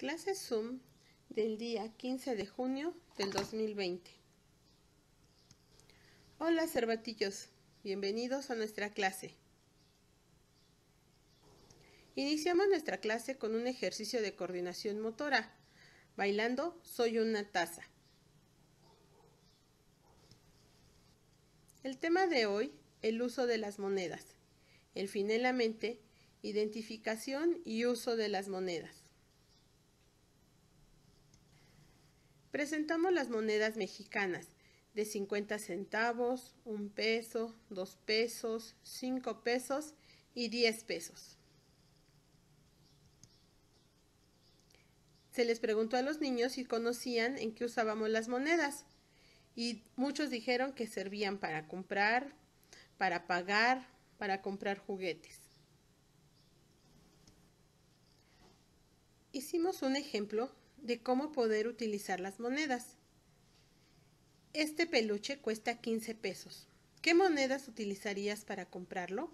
Clase Zoom del día 15 de junio del 2020. Hola cervatillos, bienvenidos a nuestra clase. Iniciamos nuestra clase con un ejercicio de coordinación motora, bailando Soy una taza. El tema de hoy, el uso de las monedas. El fin en la mente, identificación y uso de las monedas. Presentamos las monedas mexicanas de 50 centavos, 1 peso, 2 pesos, 5 pesos y 10 pesos. Se les preguntó a los niños si conocían en qué usábamos las monedas y muchos dijeron que servían para comprar, para pagar, para comprar juguetes. Hicimos un ejemplo de cómo poder utilizar las monedas. Este peluche cuesta 15 pesos. ¿Qué monedas utilizarías para comprarlo?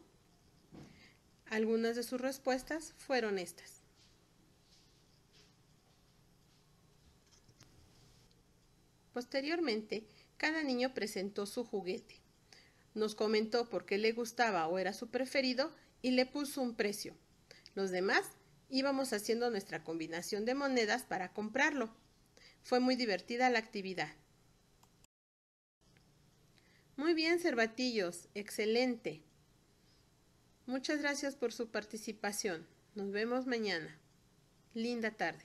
Algunas de sus respuestas fueron estas. Posteriormente, cada niño presentó su juguete. Nos comentó por qué le gustaba o era su preferido y le puso un precio. Los demás íbamos haciendo nuestra combinación de monedas para comprarlo. Fue muy divertida la actividad. Muy bien, Cervatillos, excelente. Muchas gracias por su participación. Nos vemos mañana. Linda tarde.